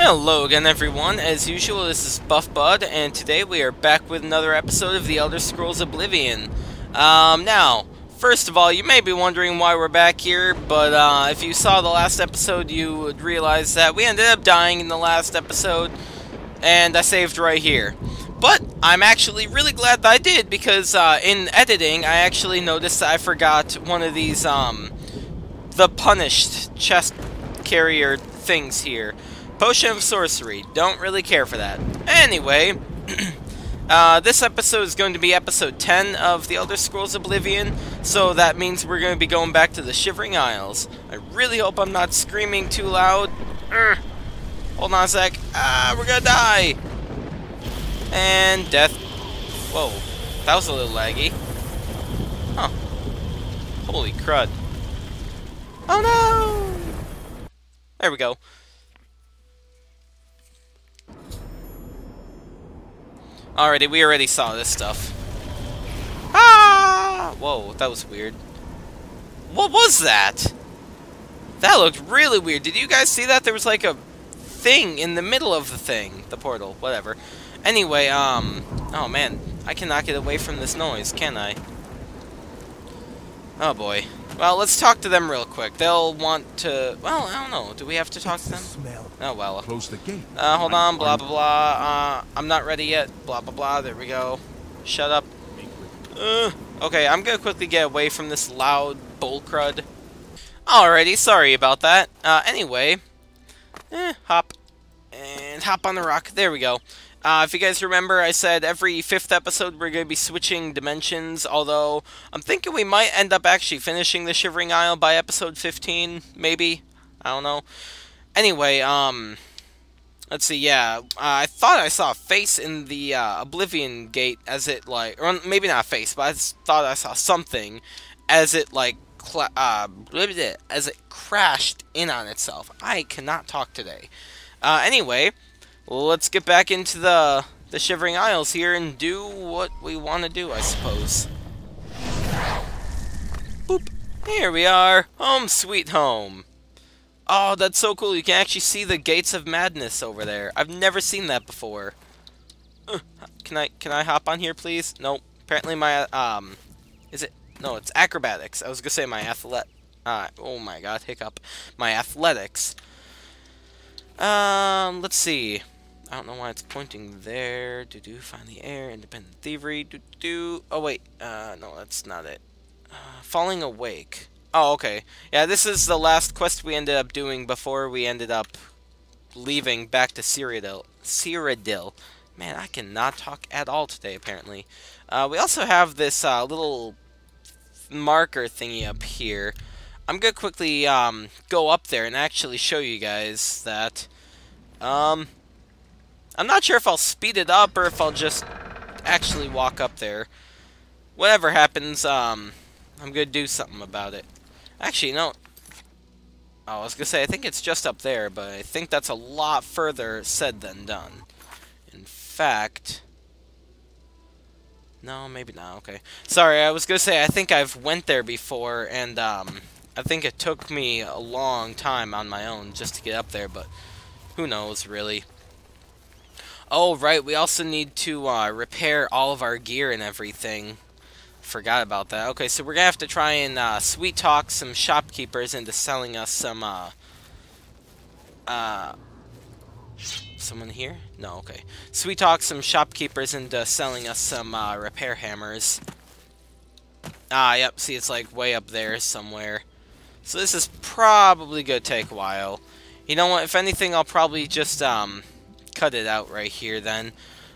Hello again everyone, as usual this is Buff Bud, and today we are back with another episode of The Elder Scrolls Oblivion. Um, now, first of all, you may be wondering why we're back here, but uh, if you saw the last episode you would realize that we ended up dying in the last episode, and I saved right here. But I'm actually really glad that I did, because uh, in editing I actually noticed I forgot one of these, um, the punished chest carrier things here. Potion of Sorcery. Don't really care for that. Anyway, uh, this episode is going to be episode 10 of The Elder Scrolls Oblivion, so that means we're going to be going back to the Shivering Isles. I really hope I'm not screaming too loud. Urgh. Hold on a sec. Ah, we're gonna die! And death. Whoa, that was a little laggy. Huh. Holy crud. Oh no! There we go. Alrighty, we already saw this stuff. Ah! Whoa, that was weird. What was that? That looked really weird. Did you guys see that? There was like a thing in the middle of the thing. The portal, whatever. Anyway, um... Oh man, I cannot get away from this noise, can I? Oh boy. Well, let's talk to them real quick. They'll want to... Well, I don't know. Do we have to talk to them? Smell. Oh, well. Close the gate. Uh, hold on, blah, blah, blah. Uh, I'm not ready yet. Blah, blah, blah. There we go. Shut up. Uh, okay, I'm gonna quickly get away from this loud bull crud. Alrighty, sorry about that. Uh, anyway. Eh, hop. And hop on the rock. There we go. Uh, if you guys remember, I said every fifth episode we're going to be switching dimensions, although I'm thinking we might end up actually finishing the Shivering Isle by episode 15, maybe? I don't know. Anyway, um, let's see, yeah, uh, I thought I saw a face in the uh, Oblivion Gate as it, like, or maybe not a face, but I thought I saw something as it, like, uh, as it crashed in on itself. I cannot talk today. Uh, anyway, let's get back into the the Shivering Isles here and do what we want to do, I suppose. Boop. Here we are. Home sweet home. Oh, that's so cool. You can actually see the Gates of Madness over there. I've never seen that before. Uh, can I can I hop on here, please? Nope. Apparently my, um... Is it? No, it's acrobatics. I was gonna say my athlet... Uh, oh my god, hiccup. My athletics. Um, let's see. I don't know why it's pointing there. Do do find the air, independent thievery. Do do. Oh wait, uh, no, that's not it. Uh, falling awake. Oh, okay. Yeah, this is the last quest we ended up doing before we ended up leaving back to Cyrodiil. Cyrodiil. Man, I cannot talk at all today, apparently. Uh, we also have this uh, little marker thingy up here. I'm gonna quickly um, go up there and actually show you guys that. Um, I'm not sure if I'll speed it up or if I'll just actually walk up there. Whatever happens, um, I'm gonna do something about it. Actually, no. Oh, I was gonna say, I think it's just up there, but I think that's a lot further said than done. In fact... No, maybe not, okay. Sorry, I was gonna say, I think I've went there before, and, um, I think it took me a long time on my own just to get up there, but who knows, really. Oh, right, we also need to uh, repair all of our gear and everything. Forgot about that. Okay, so we're going to have to try and uh, sweet talk some shopkeepers into selling us some, uh... Uh... Someone here? No, okay. Sweet talk some shopkeepers into selling us some uh, repair hammers. Ah, yep, see, it's like way up there somewhere. So this is probably going to take a while. You know what, if anything, I'll probably just, um cut it out right here then.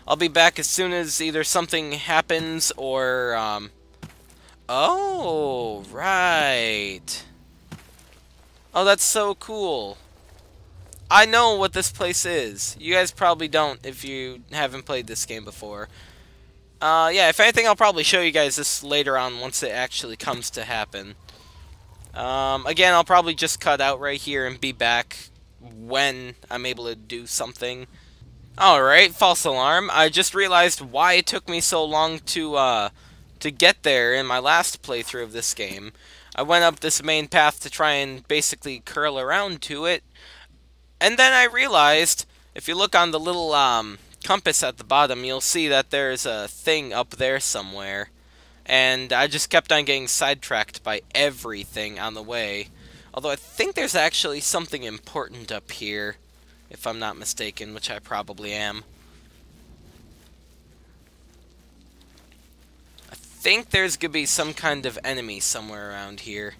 I'll be back as soon as either something happens or, um... Oh, right. Oh, that's so cool. I know what this place is. You guys probably don't if you haven't played this game before. Uh, yeah, if anything, I'll probably show you guys this later on once it actually comes to happen. Um, again, I'll probably just cut out right here and be back when I'm able to do something. Alright, false alarm. I just realized why it took me so long to, uh, to get there in my last playthrough of this game. I went up this main path to try and basically curl around to it, and then I realized if you look on the little um, compass at the bottom, you'll see that there's a thing up there somewhere. And I just kept on getting sidetracked by everything on the way. Although I think there's actually something important up here, if I'm not mistaken, which I probably am. I think there's going to be some kind of enemy somewhere around here.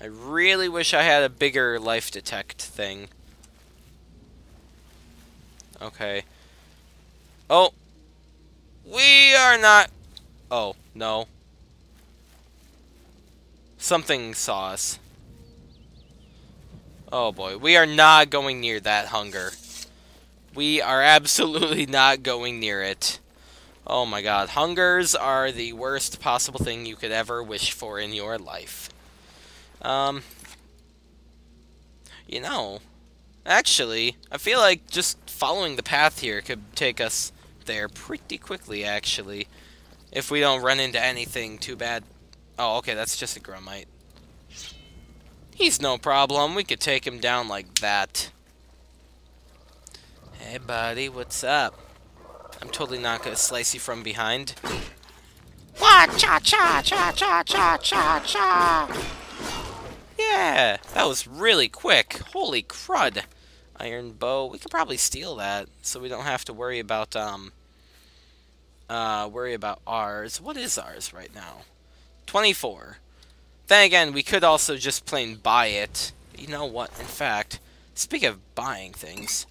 I really wish I had a bigger life detect thing. Okay. Oh! We are not... Oh, no. Something sauce. Oh boy, we are not going near that hunger. We are absolutely not going near it. Oh my god, hungers are the worst possible thing you could ever wish for in your life. Um, you know, actually, I feel like just following the path here could take us there pretty quickly, actually. If we don't run into anything too bad. Oh, okay, that's just a Grummite. He's no problem. We could take him down like that. Hey, buddy, what's up? I'm totally not gonna slice you from behind. Wah, cha cha cha cha cha cha cha. Yeah, that was really quick. Holy crud. Iron bow. We could probably steal that, so we don't have to worry about, um, uh, worry about ours. What is ours right now? 24. Then again, we could also just plain buy it. You know what? In fact, speak of buying things,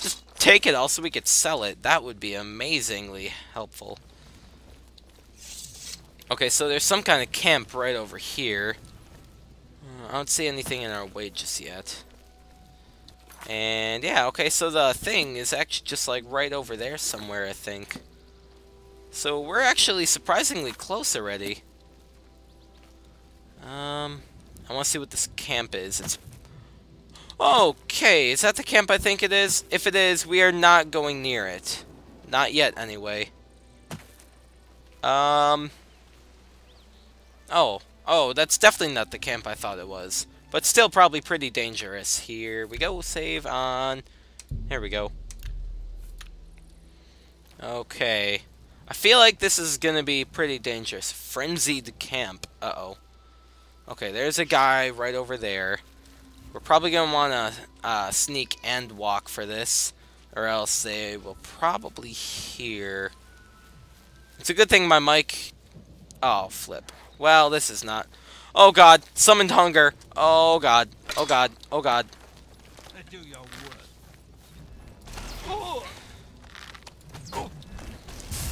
just take it all so we could sell it. That would be amazingly helpful. Okay, so there's some kind of camp right over here. Uh, I don't see anything in our way just yet. And yeah, okay, so the thing is actually just like right over there somewhere, I think. So we're actually surprisingly close already. Um, I want to see what this camp is. It's Okay, is that the camp I think it is? If it is, we are not going near it. Not yet, anyway. Um... Oh, Oh, that's definitely not the camp I thought it was. But still probably pretty dangerous. Here we go, save on. Here we go. Okay. I feel like this is to be pretty dangerous. Frenzied camp. Uh-oh. Okay, there's a guy right over there. We're probably going to want to uh, sneak and walk for this. Or else they will probably hear... It's a good thing my mic... Oh, flip. Well, this is not. Oh god, summoned hunger. Oh god. Oh god. Oh god. Do your work.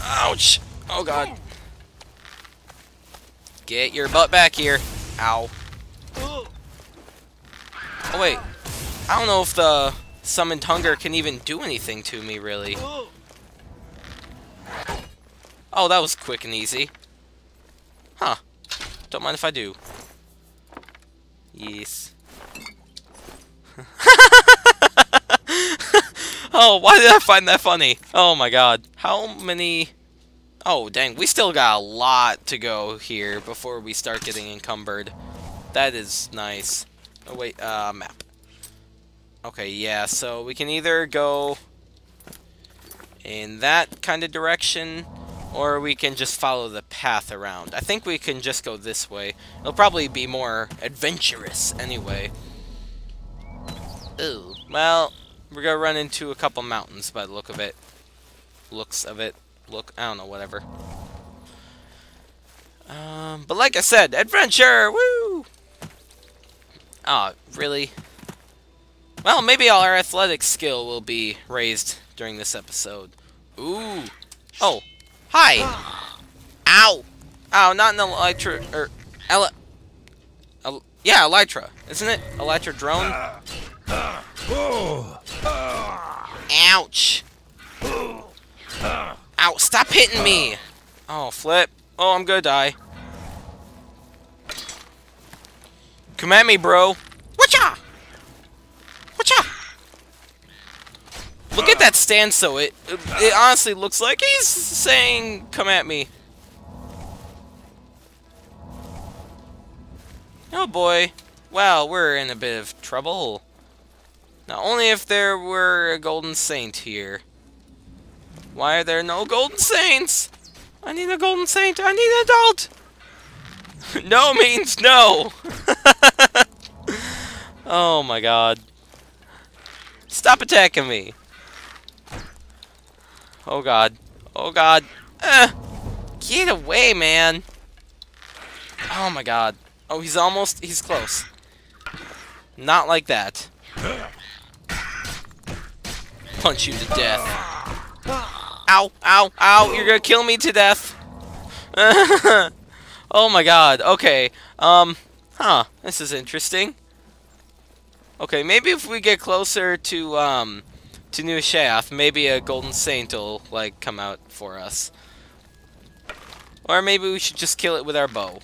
Ouch. Oh god. Get your butt back here. Ow. Oh wait. I don't know if the summoned hunger can even do anything to me, really. Oh, that was quick and easy. Huh. Don't mind if I do. Yes. oh, why did I find that funny? Oh my god. How many... Oh, dang. We still got a lot to go here before we start getting encumbered. That is nice. Oh, wait. Uh, map. Okay, yeah. So we can either go in that kind of direction or we can just follow the path around. I think we can just go this way. It'll probably be more adventurous anyway. Ooh. Well, we're gonna run into a couple mountains by the look of it. Looks of it. Look, I don't know, whatever. Um, but like I said, adventure! Woo! Oh, really? Well, elytra our athletic skill will be raised during this episode. Ooh. Oh, Hi! Ow! Ow, not an elytra, or, er, ele, el, yeah, elytra, isn't it? Elytra drone? Ouch! Ow, stop hitting me! Oh, oh, flip. Oh, I'm gonna die. Come at me, bro. Whatcha? Whatcha? Look at that stance, though. It, it honestly looks like he's saying, come at me. Oh boy. well, we're in a bit of trouble. Now, only if there were a golden saint here. Why are there no golden saints? I need a golden saint. I need an adult. no means no. oh my god. Stop attacking me. Oh god. Oh god. Uh, get away, man. Oh my god. Oh, he's almost... He's close. Not like that. Punch you to death. Ow, ow, ow, you're gonna kill me to death. oh my god, okay. Um, huh, this is interesting. Okay, maybe if we get closer to, um, to New Sheoth, maybe a Golden Saint will, like, come out for us. Or maybe we should just kill it with our bow.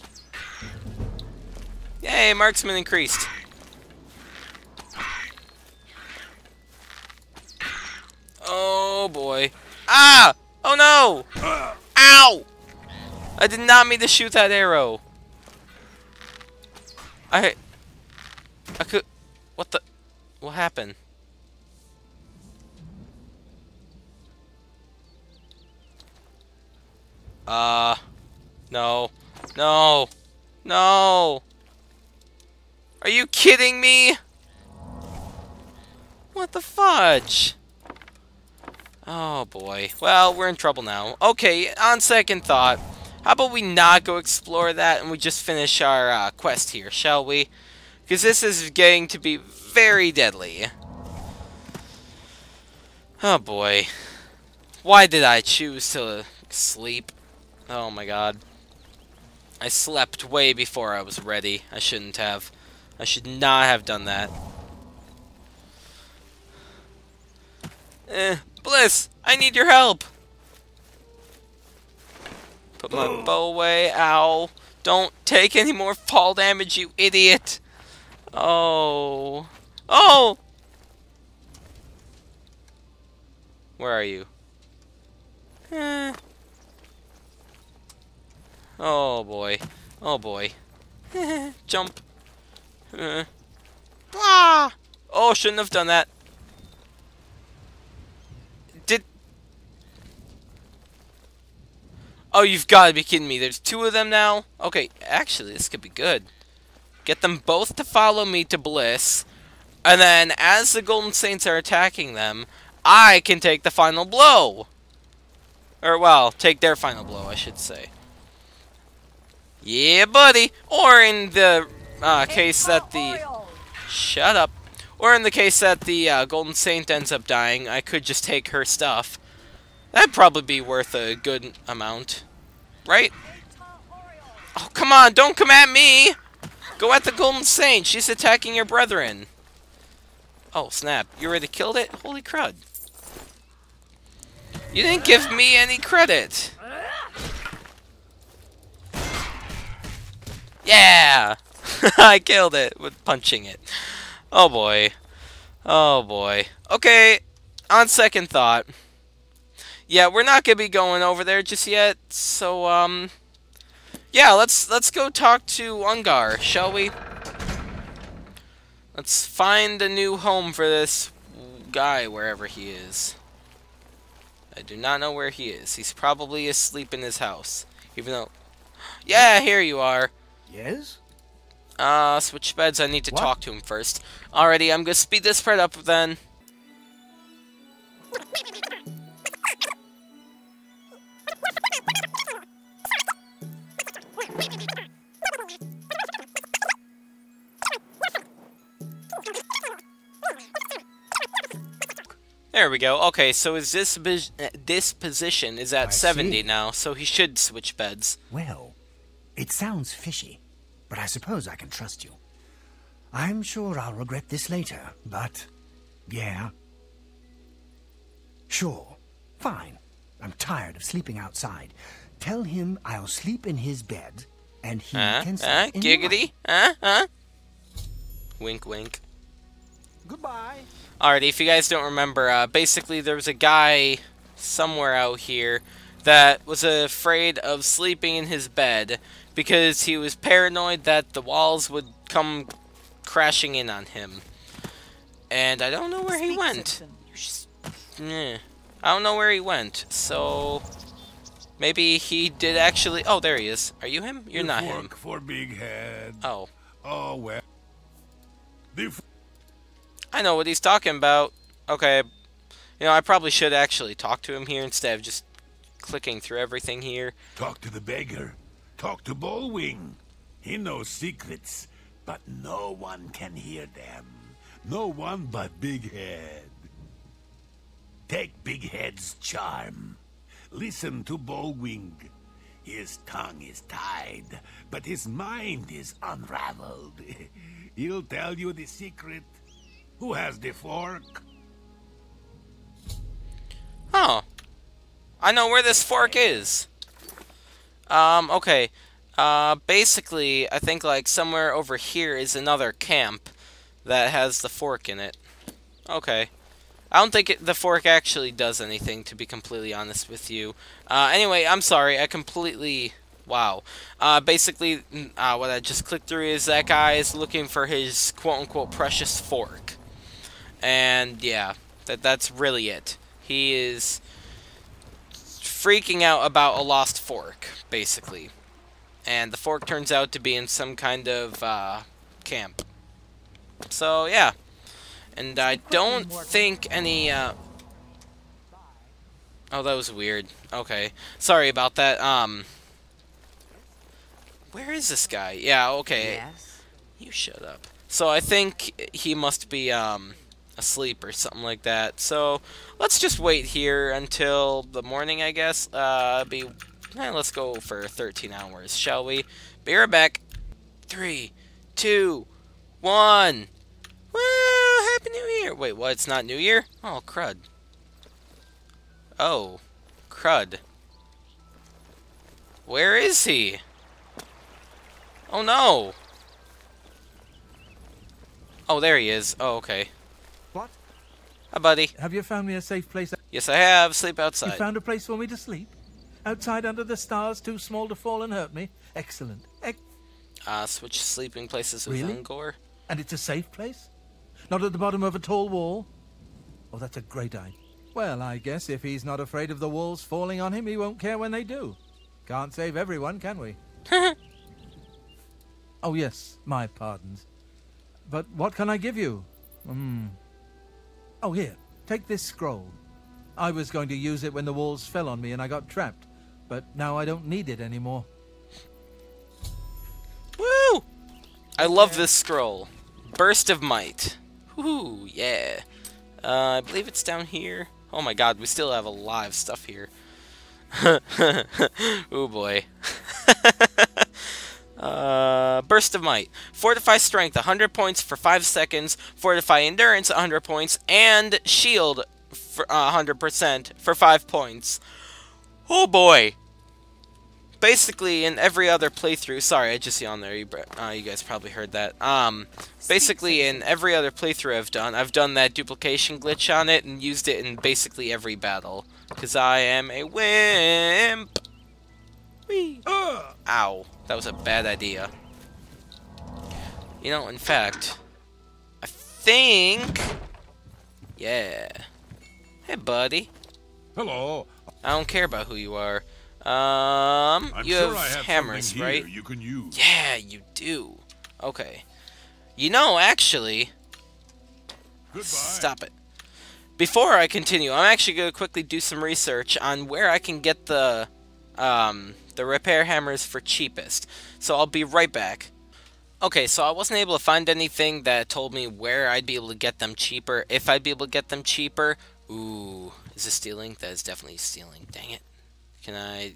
Yay, marksman increased. Oh boy. Ah! Oh no! Ow! I did not mean to shoot that arrow. I... I could... What the... What happened? Uh... No. No. No! Are you kidding me? What the fudge? Oh boy. Well, we're in trouble now. Okay, on second thought, how about we not go explore that and we just finish our uh, quest here, shall we? Because this is getting to be very deadly. Oh boy. Why did I choose to sleep? Oh my god. I slept way before I was ready. I shouldn't have. I should not have done that. Eh, Bliss, I need your help. Put my bow away. Ow. Don't take any more fall damage, you idiot. Oh. Oh! Where are you? Eh. Oh boy. Oh boy. Jump. Uh. Ah! Oh, shouldn't have done that. Oh, you've got to be kidding me. There's two of them now? Okay, actually, this could be good. Get them both to follow me to Bliss. And then, as the Golden Saints are attacking them, I can take the final blow. Or, well, take their final blow, I should say. Yeah, buddy. Or in the uh, case that the... Shut up. Or in the case that the uh, Golden Saint ends up dying, I could just take her stuff. That'd probably be worth a good amount. Right? Oh, come on, don't come at me! Go at the Golden Saint, she's attacking your brethren. Oh, snap. You already killed it? Holy crud. You didn't give me any credit. Yeah! I killed it with punching it. Oh boy. Oh boy. Okay, on second thought yeah, we're not gonna be going over there just yet. So um, yeah, let's let's go talk to Ongar, shall we? Let's find a new home for this guy wherever he is. I do not know where he is. He's probably asleep in his house. Even though... Yeah, here you are. Yes? Uh, switch beds. I need to what? talk to him first. Alrighty, I'm gonna speed this part up then. There we go. Okay, so his position is at I 70 see. now, so he should switch beds. Well, it sounds fishy, but I suppose I can trust you. I'm sure I'll regret this later, but... yeah. Sure. Fine. I'm tired of sleeping outside. Tell him I'll sleep in his bed, and he uh, can sleep uh, in Giggity? Huh? Huh? Wink, wink. Goodbye. Alrighty, if you guys don't remember, uh, basically there was a guy somewhere out here that was afraid of sleeping in his bed because he was paranoid that the walls would come crashing in on him. And I don't know where he went. citizen. I don't know where he went, so... Maybe he did actually... Oh, there he is. Are you him? You're The not him. for big head. Oh. Oh well. I know what he's talking about. Okay. You know, I probably should actually talk to him here instead of just clicking through everything here. talk to the beggar. Talk to Bullwing. He knows secrets, but no one can hear them. No one but Big Head. Take Big Head's charm. Listen to Bullwing. His tongue is tied, but his mind is unraveled. He'll tell you the secret. Who has the fork? Oh. I know where this fork is. Um, okay. Uh, basically, I think, like, somewhere over here is another camp that has the fork in it. Okay. I don't think it, the fork actually does anything, to be completely honest with you. Uh, anyway, I'm sorry, I completely... Wow. Uh, basically, uh, what I just clicked through is that guy is looking for his quote-unquote precious fork. And, yeah, that that's really it. He is freaking out about a lost fork, basically. And the fork turns out to be in some kind of uh, camp. So, yeah. And I don't think any... Uh... Oh, that was weird. Okay. Sorry about that. Um... Where is this guy? Yeah, okay. Yes. You shut up. So I think he must be um asleep or something like that. So let's just wait here until the morning, I guess. Uh, be eh, let's go for 13 hours, shall we? Be right back. Three, two, one. Woo! Happy New Year! Wait, what? It's not New Year? Oh, crud. Oh, crud. Where is he? Oh no! Oh, there he is. Oh, okay. What? Hi, buddy. Have you found me a safe place? Yes, I have. Sleep outside. You found a place for me to sleep? Outside under the stars, too small to fall and hurt me? Excellent. Ec- Uh, switch sleeping places with Really? Ongar. and it's a safe place? Not at the bottom of a tall wall? Oh, that's a great idea. Well, I guess if he's not afraid of the walls falling on him, he won't care when they do. Can't save everyone, can we? oh, yes, my pardons. But what can I give you? Hmm. Oh, here, take this scroll. I was going to use it when the walls fell on me and I got trapped, but now I don't need it anymore. Woo! I love this scroll. Burst of Might. Woo, yeah. Uh, I believe it's down here. Oh my god, we still have a lot of stuff here. oh boy. uh, Burst of Might. Fortify Strength, 100 points for 5 seconds. Fortify Endurance, 100 points. And Shield, for, uh, 100% for 5 points. Oh boy basically in every other playthrough sorry i just yawned there you, uh, you guys probably heard that. Um basically in every other playthrough i've done i've done that duplication glitch on it and used it in basically every battle. Because i am a wimp. Whee. ow. That was a bad idea. You know in fact i think yeah. Hey buddy. Hello. i don't care about who you are um, I'm you sure have have hammers, right? you can use. Yeah, you do. Okay. You know, actually, Goodbye. stop it. Before I continue, I'm actually going to quickly do some research on where I can get the, um, the repair hammers for cheapest. So I'll be right back. Okay, so I wasn't able to find anything that told me where I'd be able to get them cheaper, if I'd be able to get them cheaper. Ooh, is this stealing? That is definitely stealing. Dang it. Can I...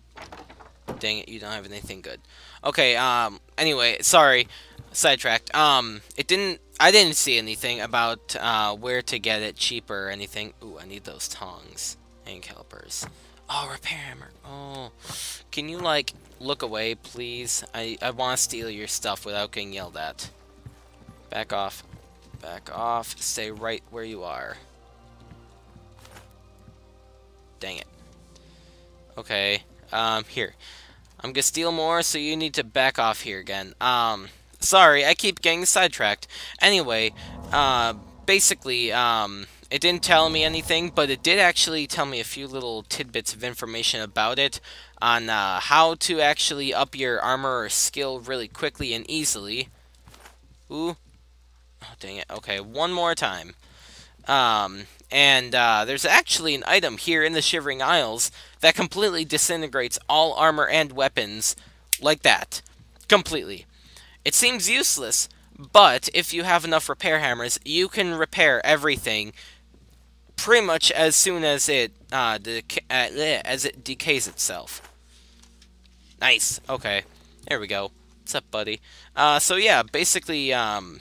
Dang it, you don't have anything good. Okay, um, anyway, sorry, sidetracked. Um, it didn't, I didn't see anything about, uh, where to get it cheaper or anything. Ooh, I need those tongs and calipers. Oh, repair hammer. Oh, can you, like, look away, please? I, I want to steal your stuff without getting yelled at. Back off. Back off. Stay right where you are. Dang it. Okay, um, here. I'm gonna steal more, so you need to back off here again. Um, Sorry, I keep getting sidetracked. Anyway, uh, basically, um, it didn't tell me anything, but it did actually tell me a few little tidbits of information about it on uh, how to actually up your armor or skill really quickly and easily. Ooh. Oh, dang it. Okay, one more time. Um, and uh, there's actually an item here in the Shivering Isles that completely disintegrates all armor and weapons like that. Completely. It seems useless, but if you have enough repair hammers, you can repair everything pretty much as soon as it uh, uh, as it decays itself. Nice. Okay. There we go. What's up, buddy? Uh, so yeah, basically, um,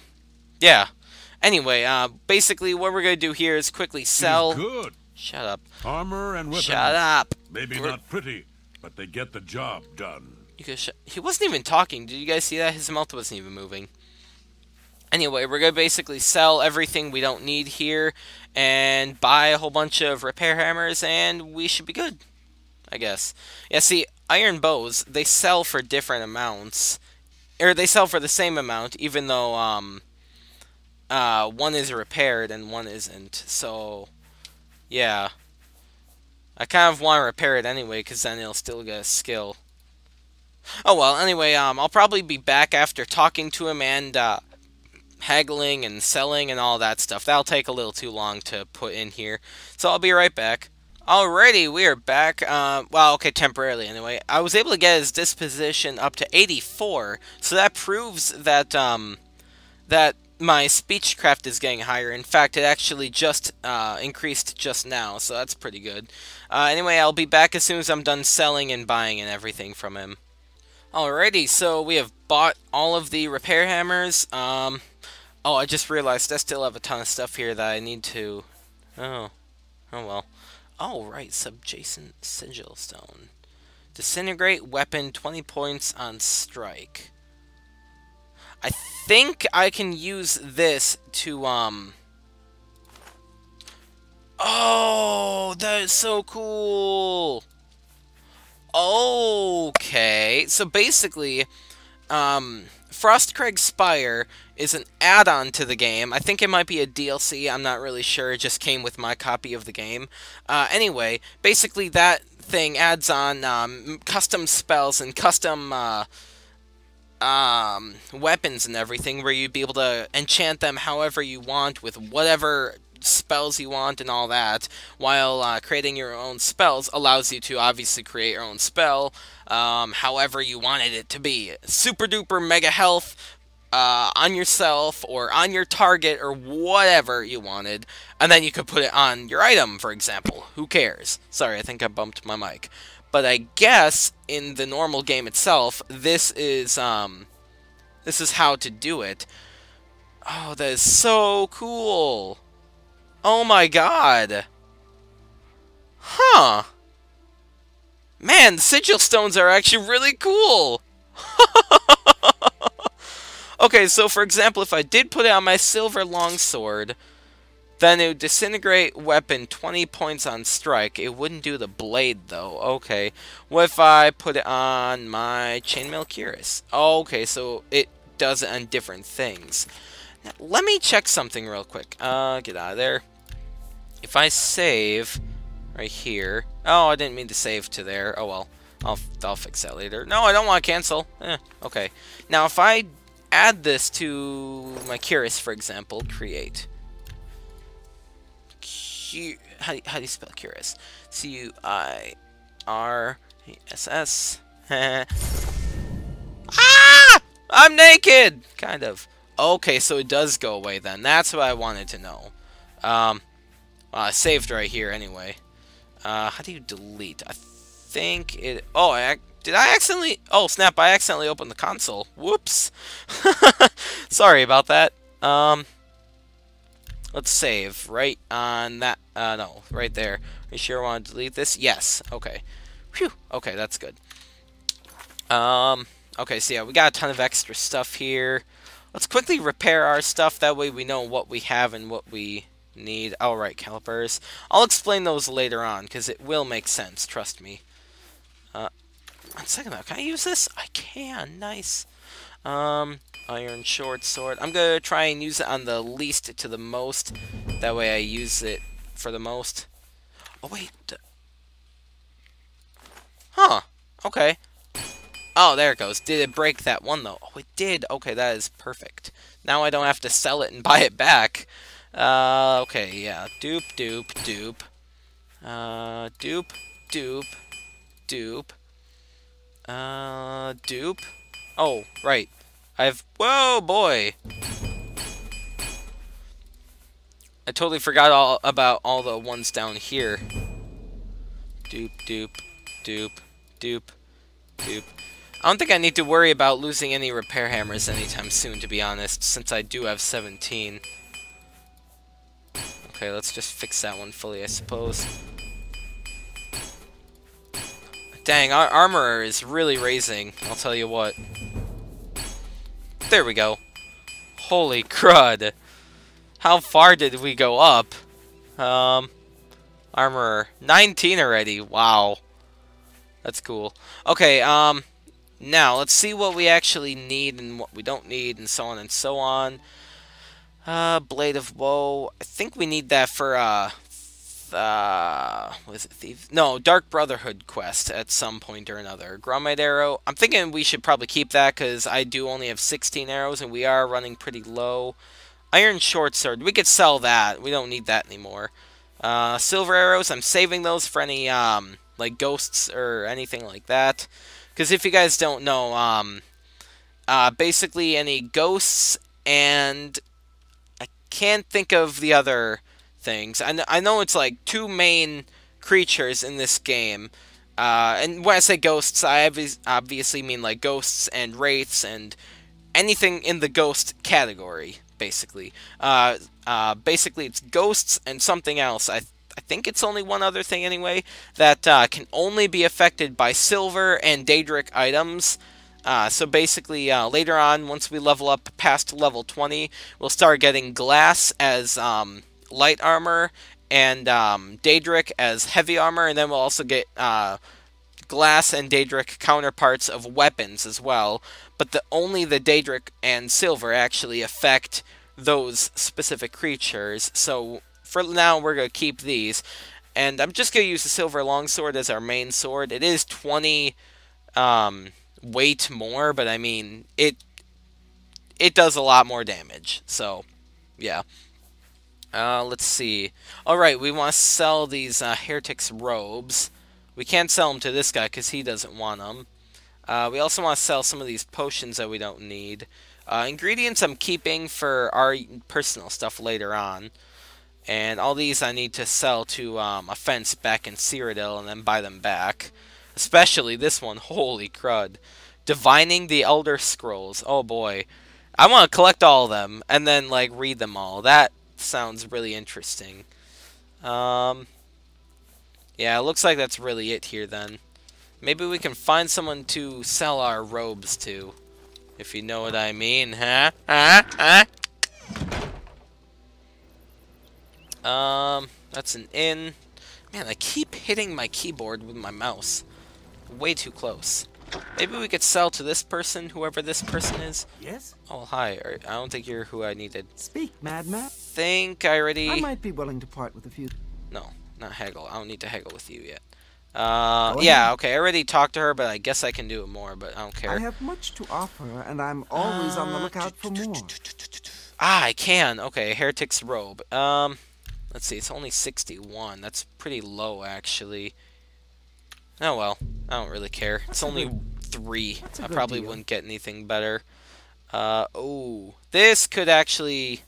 yeah. Anyway, uh, basically what we're gonna do here is quickly sell. He's good. Shut up. Armor and weapons. Shut up. Maybe We're- not pretty, but they get the job done. You could he wasn't even talking. Did you guys see that? His mouth wasn't even moving. Anyway, we're going to basically sell everything we don't need here and buy a whole bunch of repair hammers and we should be good. I guess. Yeah, see, iron bows, they sell for different amounts. Or they sell for the same amount, even though um, uh, one is repaired and one isn't. So, yeah. I kind of want to repair it anyway, because then it'll still get a skill. Oh well, anyway, um, I'll probably be back after talking to him and uh, haggling and selling and all that stuff. That'll take a little too long to put in here. So I'll be right back. Alrighty, we are back. Uh, well, okay, temporarily anyway. I was able to get his disposition up to 84, so that proves that um, that my speechcraft is getting higher. In fact, it actually just uh, increased just now, so that's pretty good. Uh, anyway, I'll be back as soon as I'm done selling and buying and everything from him. Alrighty, so we have bought all of the repair hammers. Um, oh, I just realized I still have a ton of stuff here that I need to... Oh, oh well. Oh, right, subjacent sigil stone. Disintegrate weapon, 20 points on strike. I think I can use this to, um... Oh, that is so cool! Okay, so basically, um, Frostcrag Spire is an add-on to the game. I think it might be a DLC, I'm not really sure, it just came with my copy of the game. Uh, anyway, basically that thing adds on um, custom spells and custom uh, um, weapons and everything, where you'd be able to enchant them however you want with whatever spells you want and all that, while uh, creating your own spells allows you to obviously create your own spell um, however you wanted it to be. Super duper mega health uh, on yourself or on your target or whatever you wanted, and then you could put it on your item, for example. Who cares? Sorry, I think I bumped my mic. But I guess in the normal game itself, this is um, this is how to do it. Oh, that is so cool. Oh my god. Huh. Man, sigil stones are actually really cool. okay, so for example, if I did put on my silver longsword, then it would disintegrate weapon 20 points on strike. It wouldn't do the blade, though. Okay. What if I put it on my chainmail cuirass? Okay, so it does it on different things. Now, let me check something real quick. Uh, get out of there. If I save right here... Oh, I didn't mean to save to there. Oh, well. I'll, I'll fix that later. No, I don't want to cancel. Eh, okay. Now, if I add this to my cuirass, for example, create... How, do, how do you spell curious? C-U-I-R-A-S-S. ah! I'm naked! Kind of. Okay, so it does go away then. That's what I wanted to know. Um, well, I saved right here anyway. Uh, how do you delete? I think it... Oh, I, did I accidentally... Oh, snap, I accidentally opened the console. Whoops. Sorry about that. Um, let's save right on that... Uh, no, right there. Are you sure I want to delete this? Yes. Okay. Phew. Okay, that's good. Um, okay, so yeah, we got a ton of extra stuff here. Let's quickly repair our stuff. That way we know what we have and what we need. Alright, calipers. I'll explain those later on, because it will make sense. Trust me. Uh, one second though. Can I use this? I can. Nice. Um, iron short sword. I'm gonna try and use it on the least to the most. That way I use it for the most. Oh, wait. Huh. Okay. Oh, there it goes. Did it break that one, though? Oh, it did. Okay, that is perfect. Now I don't have to sell it and buy it back. Uh, okay, yeah. Doop, doop, doop. Uh, doop, doop, doop. Uh, dupe? Oh, right. I've... Whoa, boy! I totally forgot all about all the ones down here. Doop, doop, doop, doop, doop. I don't think I need to worry about losing any repair hammers anytime soon, to be honest, since I do have 17. Okay, let's just fix that one fully, I suppose. Dang, our armor is really raising, I'll tell you what. There we go. Holy crud. How far did we go up? Um, armor 19 already. Wow. That's cool. Okay, um, now let's see what we actually need and what we don't need and so on and so on. Uh, Blade of Woe. I think we need that for, uh, uh, was it? No, Dark Brotherhood quest at some point or another. Grummite Arrow. I'm thinking we should probably keep that because I do only have 16 arrows and we are running pretty low. Iron Short Sword. We could sell that. We don't need that anymore. Uh, silver Arrows. I'm saving those for any, um, like ghosts or anything like that. Because if you guys don't know, um, uh, basically any ghosts and I can't think of the other things. I, I know it's like two main creatures in this game. Uh, and when I say ghosts, I obviously mean like ghosts and wraiths and anything in the ghost category, basically. Uh, uh, basically, it's ghosts and something else. I, I think it's only one other thing anyway, that uh, can only be affected by silver and Daedric items. Uh, so basically, uh, later on, once we level up past level 20, we'll start getting glass as um, light armor and um, Daedric as heavy armor, and then we'll also get uh, glass and Daedric counterparts of weapons as well. But the only the Daedric and silver actually affect those specific creatures. So for now, we're gonna keep these, and I'm just gonna use the silver longsword as our main sword. It is 20 um, weight more, but I mean it. It does a lot more damage. So, yeah. Uh, let's see. Alright, we want to sell these uh, Heretic's robes. We can't sell them to this guy because he doesn't want them. Uh, we also want to sell some of these potions that we don't need. Uh, ingredients I'm keeping for our personal stuff later on. And all these I need to sell to um, a fence back in Cyrodiil and then buy them back. Especially this one. Holy crud. Divining the Elder Scrolls. Oh boy. I want to collect all of them and then like read them all. That sounds really interesting. Um, yeah, it looks like that's really it here then. Maybe we can find someone to sell our robes to. If you know what I mean, huh? Huh? Huh? Um, that's an inn. Man, I keep hitting my keyboard with my mouse. Way too close. Maybe we could sell to this person, whoever this person is. Yes? Oh, hi. I don't think you're who I needed. Speak, madman. think I already... I might be willing to part with a few... No, not haggle. I don't need to haggle with you yet. Uh, yeah, okay, I already talked to her, but I guess I can do it more, but I don't care. I have much to offer, and I'm always uh, on the uh, lookout for more. Ah, I can. Okay, Heretic's Robe. Um, let's see, it's only 61. That's pretty low, actually. Oh well, I don't really care. It's only three. I probably deal. wouldn't get anything better. Uh, oh, this could actually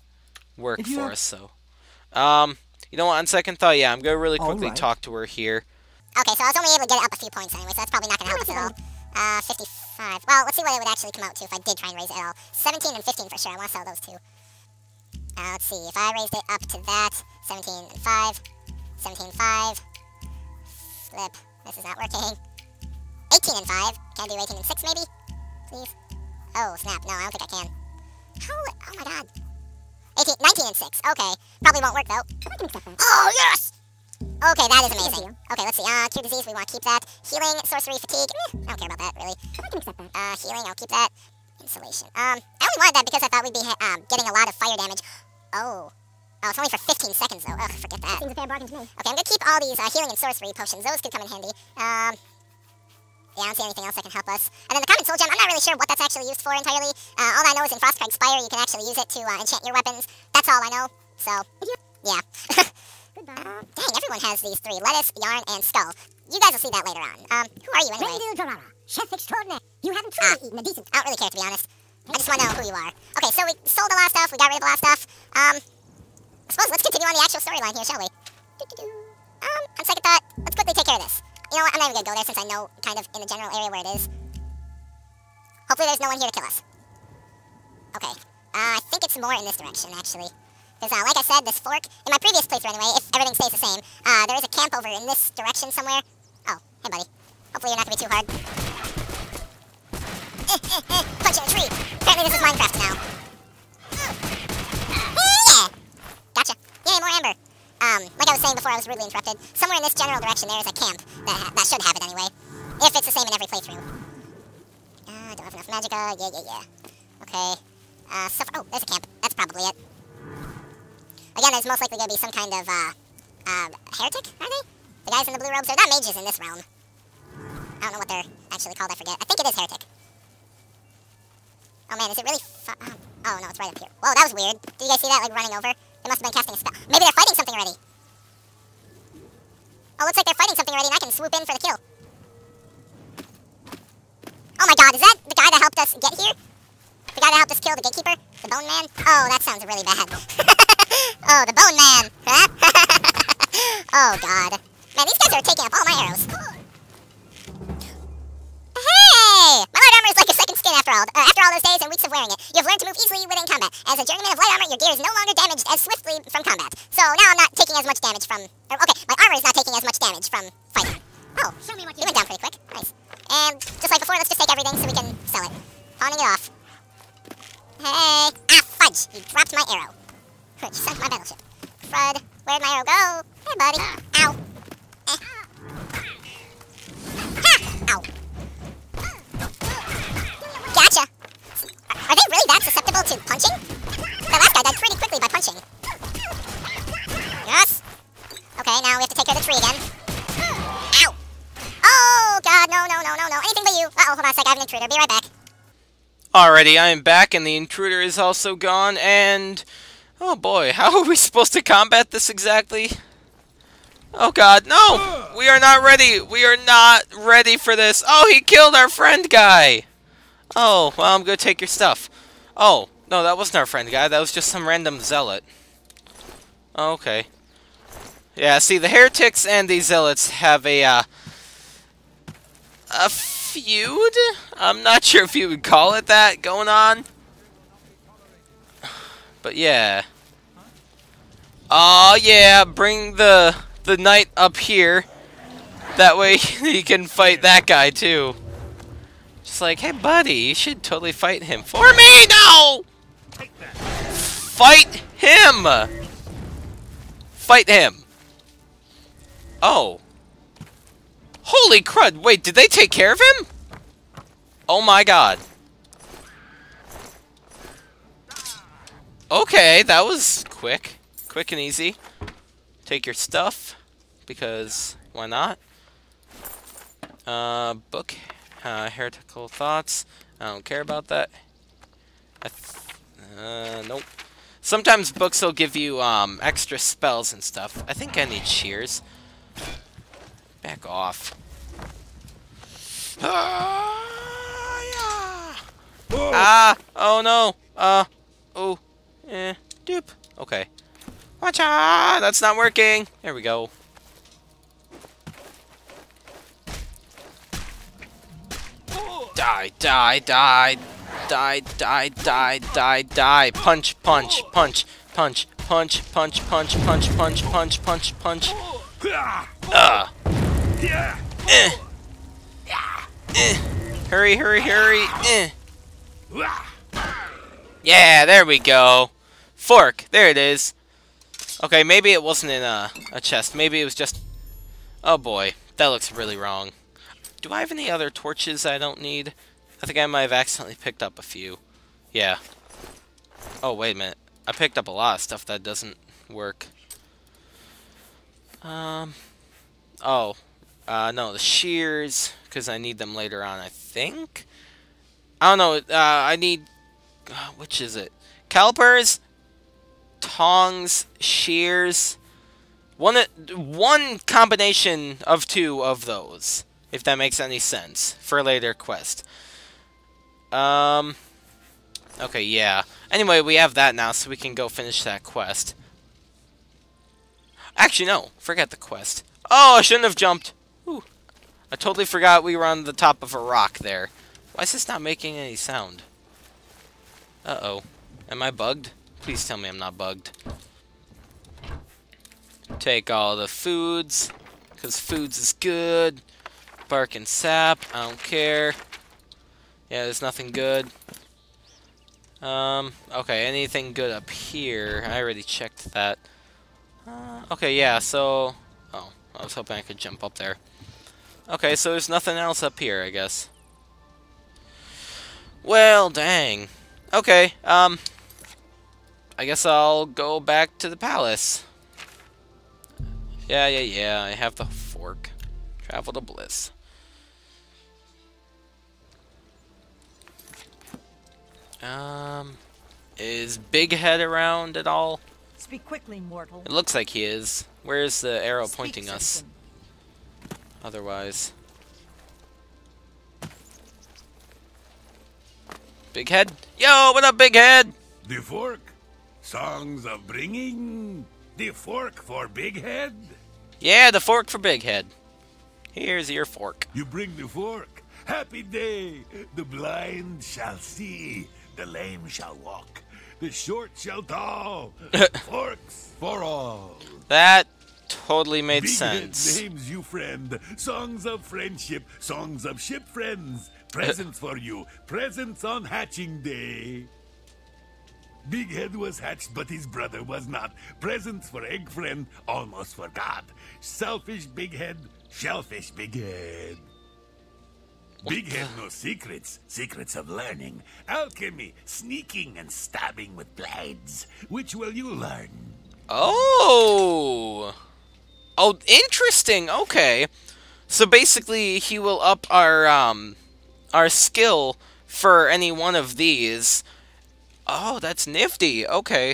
work for us, so. Um, you know what, on second thought, yeah, I'm going to really quickly right. talk to her here. Okay, so I was only able to get it up a few points anyway, so that's probably not going to help us at all. Uh, 55. Well, let's see what it would actually come out to if I did try and raise it at all. 17 and 15 for sure. I want to sell those two. Uh, let's see. If I raised it up to that, 17 and 5, 17 and 5, flip. This is not working. 18 and 5. Can I do 18 and 6 maybe? Please? Oh, snap. No, I don't think I can. How? Oh my god. 18, 19 and 6. Okay. Probably won't work though. Oh, yes! Okay, that is amazing. Okay, let's see. Uh, cure disease, we want to keep that. Healing, sorcery, fatigue. I don't care about that, really. Uh, healing, I'll keep that. Insulation. Um, I only wanted that because I thought we'd be um, getting a lot of fire damage. Oh. Oh, it's only for 15 seconds, though. Ugh, forget that. Seems a fair bargain to me. Okay, I'm gonna keep all these uh, healing and sorcery potions. Those could come in handy. Um, yeah, I don't see anything else that can help us. And then the common soul gem, I'm not really sure what that's actually used for entirely. Uh, all I know is in Frostcrag Spire, you can actually use it to uh, enchant your weapons. That's all I know. So, yeah. Goodbye. Uh, dang, everyone has these three. Lettuce, yarn, and skull. You guys will see that later on. Um, who are you anyway? Chef extraordinaire. You haven't Ah. truly eaten a decent... I don't really care, to be honest. I just want to know who you are. Okay, so we sold a lot of stuff. We got rid of a lot of stuff. Um, suppose let's continue on the actual storyline here, shall we? Um, on second thought, let's quickly take care of this. You know what? I'm not even gonna go there since I know kind of in the general area where it is. Hopefully there's no one here to kill us. Okay. Uh, I think it's more in this direction, actually. Because, uh, like I said, this fork, in my previous playthrough anyway, if everything stays the same, uh, there is a camp over in this direction somewhere. Oh, hey buddy. Hopefully you're not gonna be too hard. Eh, eh, eh, punch in a tree. Apparently this is Minecraft now. Yay, more amber. Um, like I was saying before I was rudely interrupted, somewhere in this general direction there is a camp that, ha that should have it anyway. If it's the same in every playthrough. Uh, don't have enough magicka. Yeah, yeah, yeah. Okay. Uh, so oh, there's a camp. That's probably it. Again, there's most likely going to be some kind of, uh, uh, heretic, are they? The guys in the blue robes? They're not mages in this realm. I don't know what they're actually called, I forget. I think it is heretic. Oh man, is it really Oh no, it's right up here. Whoa, that was weird. Did you guys see that, like, running over? They must have been casting a spell. Maybe they're fighting something already. Oh, looks like they're fighting something already and I can swoop in for the kill. Oh my god, is that the guy that helped us get here? The guy that helped us kill the gatekeeper? The bone man? Oh, that sounds really bad. oh, the bone man. oh god. Man, these guys are taking up all my arrows. Hey! My light armor is like a second skin after all. Uh, after all those days and weeks of wearing it, you've learned to move easily within combat. As a journeyman of light armor, your gear is no longer damaged as swiftly from combat. So now I'm not taking as much damage from. Or, okay, my armor is not taking as much damage from fighting. Oh, Show me what you went down pretty quick. Nice. And just like before, let's just take everything so we can sell it. Pawning it off. Hey! Ah, fudge! You dropped my arrow. You sunk my battleship. Crud, where'd my arrow go? Hey, buddy. Ow. Eh. To punching? That last guy died pretty quickly by punching. Yes. Okay, now we have to take care of the tree again. Ow. Oh, God, no, no, no, no, no. Anything but you. Uh-oh, hold on a sec. I have an intruder. Be right back. Alrighty, I am back, and the intruder is also gone, and... Oh boy, how are we supposed to combat this exactly? Oh god, no! We are not ready! We are not ready for this! Oh, he killed our friend guy! Oh, well, I'm gonna take your stuff. Oh, no, that wasn't our friend guy, that was just some random zealot. Okay. Yeah, see, the heretics and the zealots have a, uh... A feud? I'm not sure if you would call it that going on. But yeah. Oh yeah, bring the the knight up here. That way he can fight that guy too. Just like, hey buddy, you should totally fight him. For me, no! Fight him! Fight him. Oh. Holy crud, wait, did they take care of him? Oh my god. Okay, that was quick. Quick and easy. Take your stuff, because why not? Uh, book. Uh, heretical thoughts. I don't care about that. I uh, nope. Sometimes books will give you, um, extra spells and stuff. I think I need shears. Back off. Ah, yeah. ah! Oh no! Uh, oh, eh, doop. Okay. Watch out! That's not working! There we go. Die, die, die, die, die, die, die, die. Punch, punch, punch, punch, punch, punch, punch, punch, punch, punch, punch, punch. Ugh. Eh. Eh. Hurry, hurry, hurry. Eh. Yeah, there we go. Fork. There it is. Okay, maybe it wasn't in a, a chest. Maybe it was just... Oh boy, that looks really wrong. Do I have any other torches I don't need? I think I might have accidentally picked up a few. Yeah. Oh, wait a minute. I picked up a lot of stuff that doesn't work. Um. Oh. Uh, no, the shears, because I need them later on, I think? I don't know. Uh, I need... Uh, which is it? Calipers, tongs, shears. One, one combination of two of those, if that makes any sense, for a later quest. Um... Okay, yeah. Anyway, we have that now, so we can go finish that quest. Actually, no. Forget the quest. Oh, I shouldn't have jumped. Whew. I totally forgot we were on the top of a rock there. Why is this not making any sound? Uh-oh. Am I bugged? Please tell me I'm not bugged. Take all the foods, because foods is good. Bark and sap, I don't care. Yeah, there's nothing good. Um, okay, anything good up here? I already checked that. Uh, okay, yeah, so... Oh, I was hoping I could jump up there. Okay, so there's nothing else up here, I guess. Well, dang. Okay, um... I guess I'll go back to the palace. Yeah, yeah, yeah, I have the fork. Travel to Bliss. Um, is Big Head around at all? Speak quickly, mortal. It looks like he is. Where's the arrow Speak, pointing us? Otherwise. Big Head? Yo, what up, Big Head? The fork. Songs of bringing. The fork for big head. Yeah, the fork for Big Head. Here's your fork. You bring the fork. Happy day. The blind shall see. The lame shall walk. The short shall tall. Forks for all. That totally made Big sense. Names you friend. Songs of friendship. Songs of ship friends. Presents for you. Presents on hatching day. Big Head was hatched, but his brother was not. Presents for Egg Friend, almost forgot. Selfish Big Head, shellfish Big Head. Big Head no secrets, secrets of learning, alchemy, sneaking, and stabbing with blades. Which will you learn? Oh! Oh, interesting. Okay. So basically, he will up our, um, our skill for any one of these. Oh, that's nifty. Okay.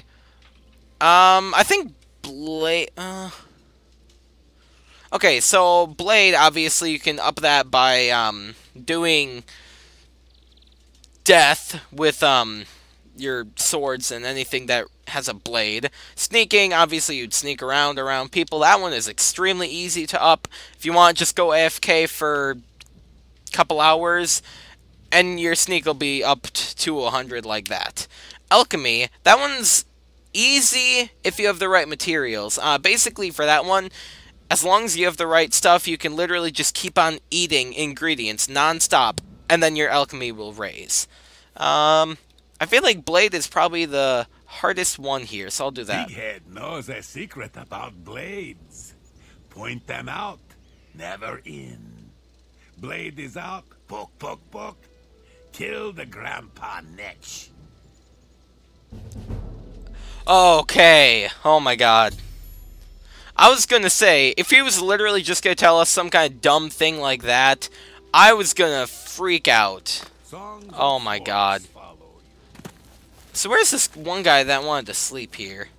Um, I think Blade... Uh... Okay, so Blade, obviously, you can up that by, um, doing death with, um, your swords and anything that has a blade. Sneaking, obviously, you'd sneak around around people. That one is extremely easy to up. If you want, just go AFK for a couple hours, and your sneak will be up to 100 like that. Alchemy, that one's easy if you have the right materials. Uh, basically, for that one, as long as you have the right stuff, you can literally just keep on eating ingredients non-stop, and then your alchemy will raise. Um, I feel like Blade is probably the hardest one here, so I'll do that. Big Head knows a secret about blades. Point them out, never in. Blade is out, poke, poke, poke. Kill the grandpa Netch. Okay. Oh my god. I was gonna say, if he was literally just gonna tell us some kind of dumb thing like that, I was gonna freak out. Oh my God. So where's this one guy that wanted to sleep here?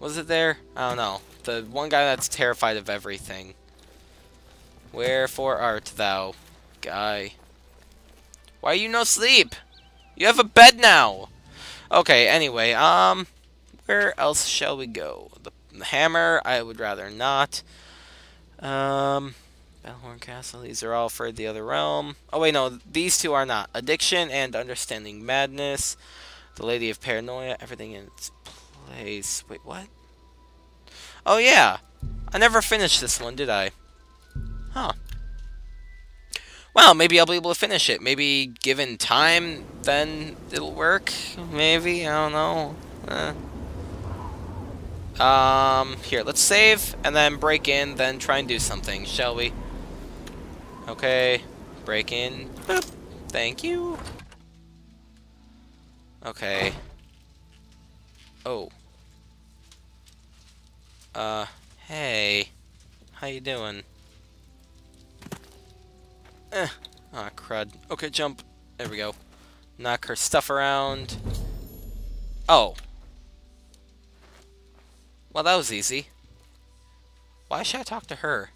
Was it there? I don't know. The one guy that's terrified of everything. Wherefore art thou, guy? Why are you no sleep? You have a bed now! Okay, anyway, um... Where else shall we go? The, the hammer, I would rather not. Um... Battlehorn Castle, these are all for the other realm. Oh wait, no, these two are not. Addiction and Understanding Madness. The Lady of Paranoia, everything in its place. Wait, what? Oh yeah! I never finished this one, did I? Huh. Well, maybe I'll be able to finish it. Maybe given time, then it'll work. Maybe, I don't know. Eh. Um, here, let's save, and then break in, then try and do something, shall we? Okay, Break in. Boop. Thank you. Okay. Oh. Uh, hey. How you doing? Eh. Ah, crud. Okay, jump. There we go. Knock her stuff around. Oh. Well, that was easy. Why should I talk to her?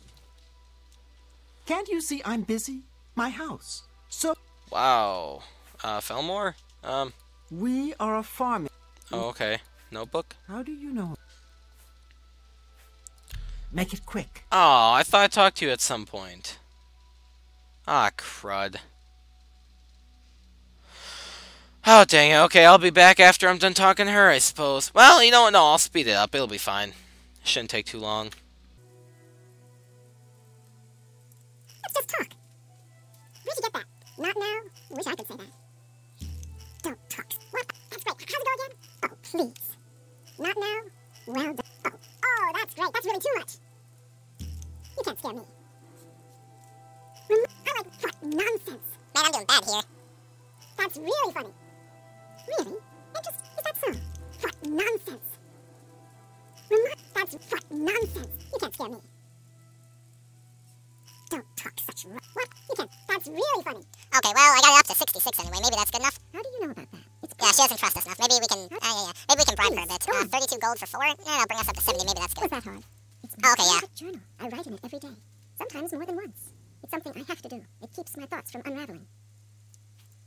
Can't you see I'm busy? My house. So Wow. Uh, Felmore? Um, we are a farming. oh, okay. Notebook? How do you know? Make it quick. Oh, I thought I talked to you at some point. Ah, crud. Oh, dang it. Okay, I'll be back after I'm done talking to her, I suppose. Well, you know what? No, I'll speed it up. It'll be fine. Shouldn't take too long. Let's just talk. Where'd you get that? Not now. Wish I could say that. Don't talk. What? That's great. How's it go again? Oh, please. Not now. Well done. Oh, oh, that's great. That's really too much. You can't scare me. I like what nonsense. Man, I'm doing bad here. That's really funny. Really? Interest? Is that so? What nonsense. That's what nonsense. You can't scare me. Don't talk such ru- What? You can't. That's really funny. Okay, well, I got it up to 66 anyway. Maybe that's good enough. How do you know about that? It's Yeah, she doesn't trust us enough. Maybe we can, uh, yeah, yeah. Maybe we can bribe her a bit. Uh, 32 gold for four? Yeah, that'll bring us up to 70. Maybe that's good. was that hard? It's Oh, okay, my yeah. journal. I write in it every day. Sometimes more than once. It's something I have to do. It keeps my thoughts from unraveling.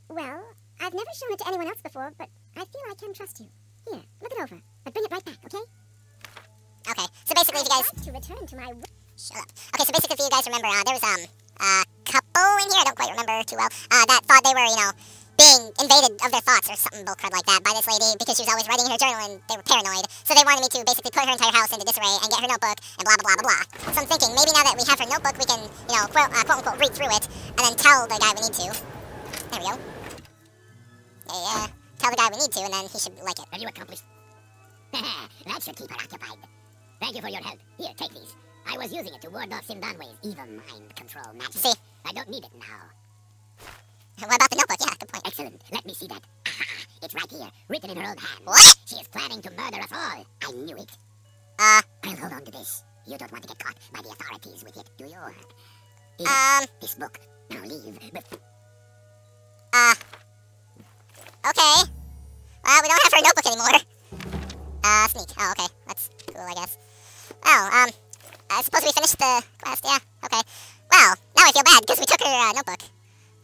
Well, I've never shown it to anyone else before, but I feel I can trust you. Here, look it over. But bring it right back, okay? Okay, so basically, if you guys... I'd like to return to my... Shut up. Okay, so basically, if you guys remember, uh, there was, um, a couple in here, I don't quite remember too well, uh, that thought they were, you know, being invaded of their thoughts or something bullcrud like that by this lady because she was always writing in her journal and they were paranoid. So they wanted me to basically put her entire house into disarray and get her notebook and blah, blah, blah, blah, blah. So I'm thinking maybe now that we have her notebook, we can, you know, quote, uh, quote unquote, read through it and then tell the guy we need to. There we go. Tell the guy we need to and then he should like it. Have you accomplished? that should keep her occupied. Thank you for your help. Here, take these. I was using it to ward off Cindanwe's evil mind control magic. See? I don't need it now. What about the notebook? Yeah, good point. Excellent. Let me see that. it's right here, written in her old hand. What? She is planning to murder us all. I knew it. Uh, I'll hold on to this. You don't want to get caught by the authorities with it, do you? Here, um, this book. Now leave. uh, okay. Well, we don't have her notebook anymore. Uh, sneak. Oh, okay. That's cool, I guess. Oh, um, I suppose we finished the quest, yeah. Okay. Well, now I feel bad because we took her uh, notebook.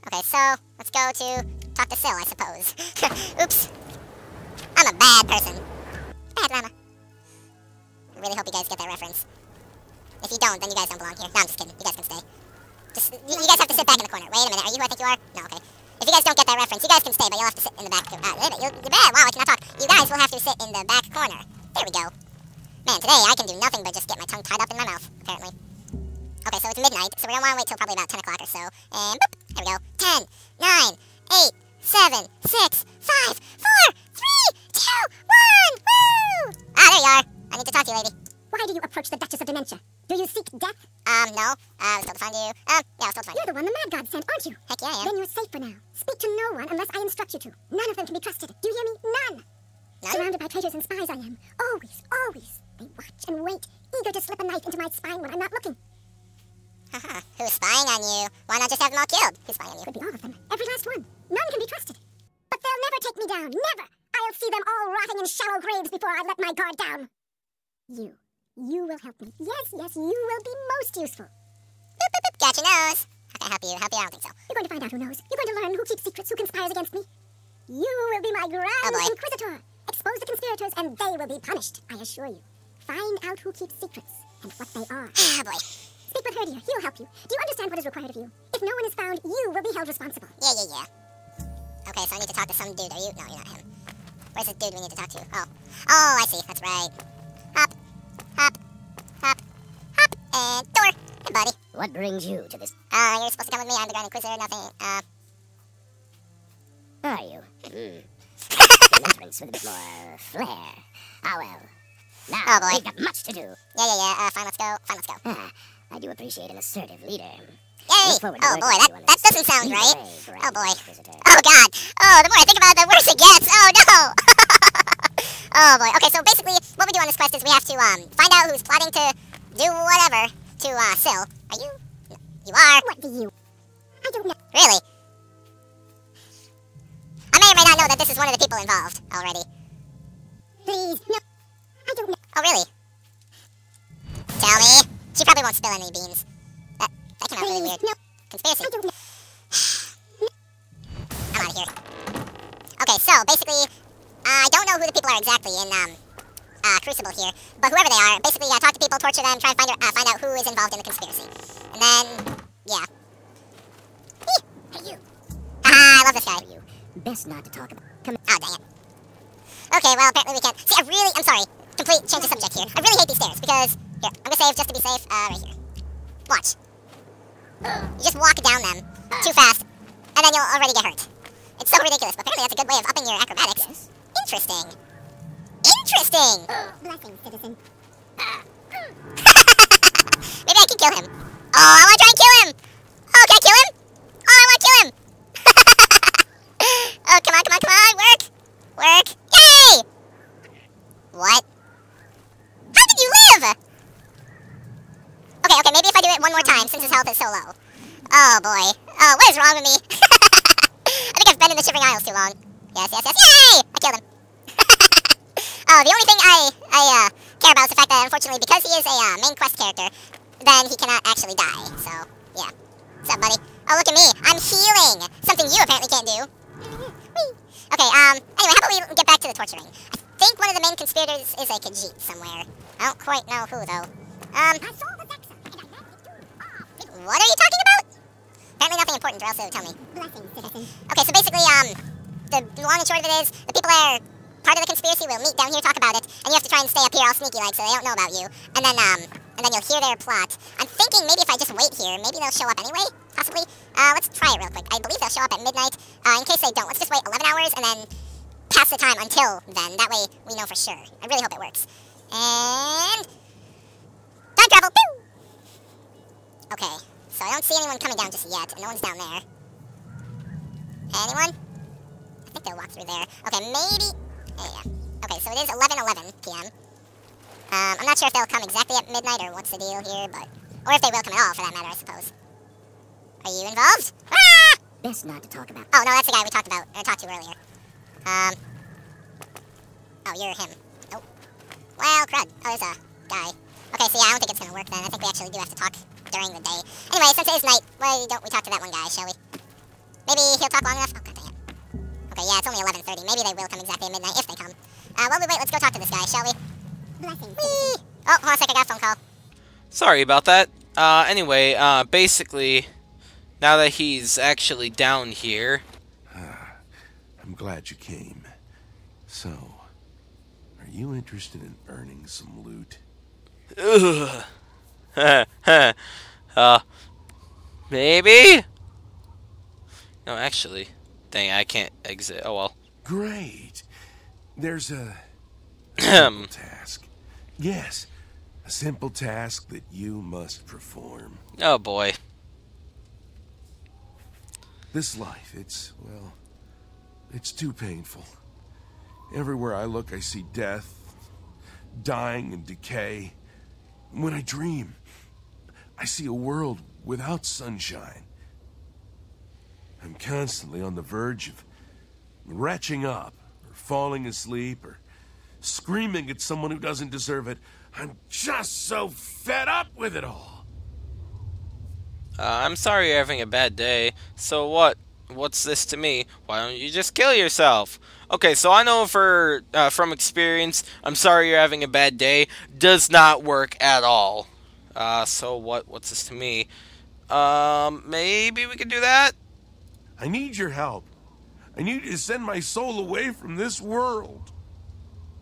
Okay, so let's go to talk to Syl, I suppose. Oops. I'm a bad person. Bad llama. I really hope you guys get that reference. If you don't, then you guys don't belong here. No, I'm just kidding. You guys can stay. Just, you, you guys have to sit back in the corner. Wait a minute. Are you who I think you are? No, okay. If you guys don't get that reference, you guys can stay, but you'll have to sit in the back. Uh. You're, bad. Wow, I cannot talk. You guys will have to sit in the back corner. There we go. Man, today I can do nothing but just get my tongue tied up in my mouth, apparently. Okay, so it's midnight, so we're gonna wanna wait till probably about 10 o'clock or so. And boop, there we go. 10, 9, 8, 7, 6, 5, 4, 3, 2, 1, woo! Ah, there you are. I need to talk to you, lady. Why do you approach the Duchess of Dementia? Do you seek death? Um, no. Uh, I was told to find you. Um, yeah, I was told to find You're you. the one the Mad God sent, aren't you? Heck yeah, I am. Then you're safe for now. Speak to no one unless I instruct you to. None of them can be trusted. Do you hear me? None. None? Surrounded by traitors and spies I am. Always, always. They watch and wait, eager to slip a knife into my spine when I'm not looking. Haha, who's spying on you? Why not just have them all killed? Who's spying on you? Could be all of them. Every last one. None can be trusted. But they'll never take me down. Never. I'll see them all rotting in shallow graves before I let my guard down. You. You will help me. Yes, yes, you will be most useful. Boop, boop, boop. Got your nose. How can I help you? Help you? I don't think so. You're going to find out who knows. You're going to learn who keeps secrets, who conspires against me. You will be my Grand Oh. Inquisitor. Expose the conspirators, and they will be punished, I assure you. Find out who keeps secrets and what they are. Ah, boy. Speak with her, dear. He'll help you. Do you understand what is required of you? If no one is found, you will be held responsible. Yeah, yeah, yeah. Okay, so I need to talk to some dude. Are you? No, you're not him. Where's the dude we need to talk to? Oh. Oh, I see. That's right. And door. Hey, buddy. What brings you to this? Uh, you're supposed to come with me. I'm the Grand Inquisitor. Nothing. Uh, Are you? Hmm. An entrance with a bit more flair. Ah, well. Now, Oh, boy. we've got much to do. yeah, yeah, yeah. Uh, fine, let's go. Fine, let's go. Ah, I do appreciate an assertive leader. Yay! Look forward to Oh boy, that, that doesn't sound right. Oh boy. Oh god. Oh, the more I think about it, the worse it gets. Oh no. oh boy. Okay, so basically, what we do on this quest is we have to um find out who's plotting to do whatever to uh Syl. Are you? No, you are. What do you? I don't know. Really? I may or may not know that this is one of the people involved already. Please, no. I don't know. Oh really? Tell me. She probably won't spill any beans. That that came out really Please, weird. no. Conspiracy. I don't know. I'm out of here. Okay, so basically, I don't know who the people are exactly in um, uh, Crucible here, but whoever they are, basically, uh, talk to people, torture them, try and find, uh, find out who is involved in the conspiracy. And then, yeah. Hey, you. Ah, I love this guy. You. Best not to talk about. Come. Oh, dang it. Okay, well, apparently we can't. See, I really, I'm sorry, complete change of subject here. I really hate these stairs because, here, I'm gonna save just to be safe, uh, right here. Watch. You just walk down them too fast, and then you'll already get hurt. It's so ridiculous, but apparently that's a good way of upping your acrobatics. Yes. Interesting. Interesting! Blessings, citizen. Maybe I can kill him. Oh, I want to try and kill him! Oh, can I kill him? Oh, I want to kill him! oh, come on, come on, come on! Work! Work! Yay! What? How did you live? Okay, okay, maybe if I do it one more time since his health is so low. Oh, boy. Oh, what is wrong with me? I think I've been in the Shivering Isles too long. Yes, yes, yes. Yay! I killed him. Oh, the only thing I, I uh, care about is the fact that, unfortunately, because he is a uh, main quest character, then he cannot actually die. So, yeah. What's up, buddy? Oh, look at me. I'm healing. Something you apparently can't do. Okay, um, anyway, how about we get back to the torturing? I think one of the main conspirators is a Khajiit somewhere. I don't quite know who, though. Um, I saw the Vexa, and I managed to. What are you talking about? Apparently nothing important, or else it would tell me. Okay, so basically, um, the long and short of it is, the people that are part of the conspiracy will meet down here, talk about it, and you have to try and stay up here all sneaky like, so they don't know about you. And then, um, and then you'll hear their plot. I'm thinking maybe if I just wait here, maybe they'll show up anyway, possibly. Uh, let's try it real quick. I believe they'll show up at midnight. Uh, in case they don't, let's just wait 11 hours and then pass the time until then. That way we know for sure. I really hope it works. And time travel. Pew! Okay, so I don't see anyone coming down just yet, and no one's down there. Anyone? I think they'll walk through there. Okay, maybe. Yeah, yeah. Okay, so it is 11:11 p.m. Um, I'm not sure if they'll come exactly at midnight or what's the deal here, but or if they will come at all, for that matter, I suppose. Are you involved? Ah! Best not to talk about. Oh no, that's the guy we talked about or talked to earlier. Um. Oh, you're him. Nope. Well, crud. Oh, there's a guy. Okay, so yeah, I don't think it's gonna work then. I think we actually do have to talk during the day. Anyway, since it is night, why don't we talk to that one guy, shall we? Maybe he'll talk long enough. Okay, yeah, it's only 11:30. Maybe they will come exactly at midnight if they come. Uh, while we wait, let's go talk to this guy, shall we? Blessings, Whee! citizen. Oh, hold on a sec. I got a phone call. Sorry about that. Uh, anyway, uh, basically, now that he's actually down here, I'm glad you came. So, are you interested in earning some loot? ugh, uh, maybe? No, actually, dang, I can't exit. Oh well. Great. There's a Ahem. task. Yes, a simple task that you must perform. oh boy. This life, it's, well, it's too painful. Everywhere I look, I see death, dying, and decay. When I dream, I see a world without sunshine. I'm constantly on the verge of retching up, or falling asleep, or screaming at someone who doesn't deserve it. I'm just so fed up with it all. Uh, I'm sorry you're having a bad day. So what? What's this to me? Why don't you just kill yourself? Okay, so I know for uh, from experience, I'm sorry you're having a bad day does not work at all. Uh, so what? What's this to me? Um, maybe we could do that. I need your help. I need you to send my soul away from this world.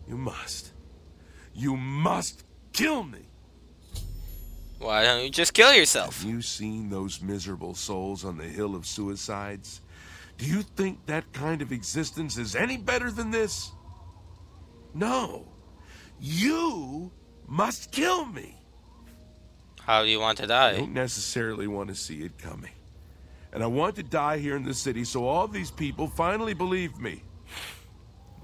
You must. You must kill me. Why don't you just kill yourself? Have you seen those miserable souls on the Hill of Suicides? Do you think that kind of existence is any better than this? No. You must kill me. How do you want to die? I don't necessarily want to see it coming. And I want to die here in the city so all these people finally believe me.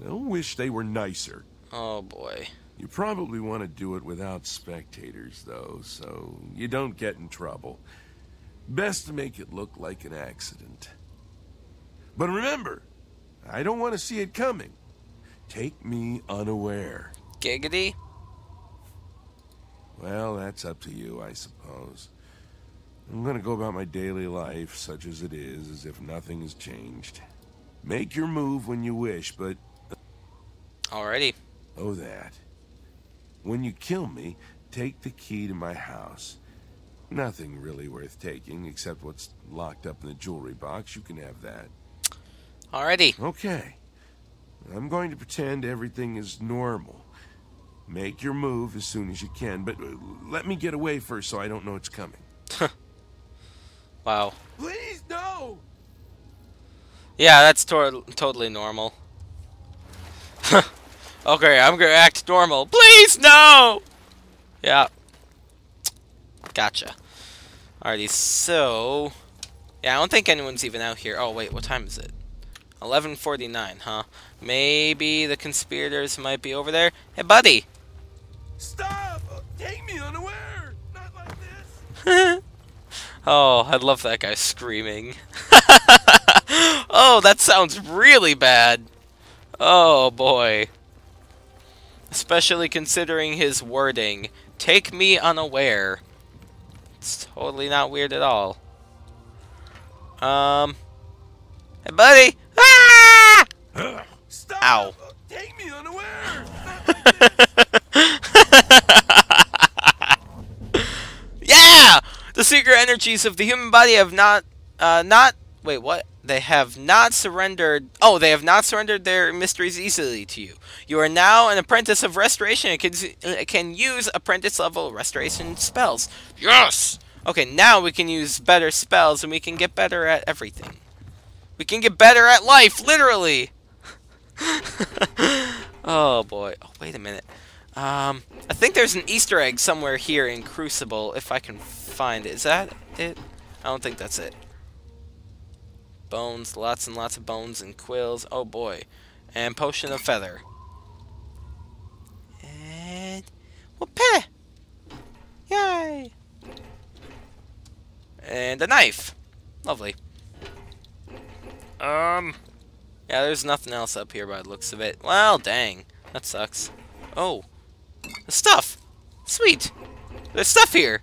They'll wish they were nicer. Oh boy. You probably want to do it without spectators, though, so you don't get in trouble. Best to make it look like an accident. But remember, I don't want to see it coming. Take me unaware. Giggity? Well, that's up to you, I suppose. I'm gonna go about my daily life, such as it is, as if nothing has changed. Make your move when you wish, but Alrighty. oh that. When you kill me, take the key to my house. Nothing really worth taking, except what's locked up in the jewelry box. You can have that. Alrighty. Okay. I'm going to pretend everything is normal. Make your move as soon as you can, but let me get away first so I don't know it's coming. Wow. Please, no! Yeah, that's to totally normal. okay, I'm gonna act normal. Please, no! Yeah. Gotcha. Alrighty, so... Yeah, I don't think anyone's even out here. Oh, wait, what time is it? 11.49, huh? Maybe the conspirators might be over there. Hey, buddy! Stop! Take me unaware! Not like this! oh, I love that guy screaming. oh, that sounds really bad. Oh, boy. Especially considering his wording. Take me unaware. It's totally not weird at all. Um. Hey, buddy! Ah! Stop! Ow. Take me unaware! yeah! The secret energies of the human body have not, uh, not, wait, what? They have not surrendered, oh, they have not surrendered their mysteries easily to you. You are now an apprentice of restoration and can, uh, can use apprentice level restoration spells. Yes! Okay, now we can use better spells and we can get better at everything. We can get better at life, literally! oh boy. Oh, wait a minute. Um, I think there's an Easter egg somewhere here in Crucible, if I can find it. Is that it? I don't think that's it. Bones, lots and lots of bones and quills. Oh boy. And Potion of Feather. And... Whoopee! Yay! And a knife. Lovely. Um... Yeah, there's nothing else up here by the looks of it. Well, dang. That sucks. Oh. The stuff! Sweet! There's stuff here!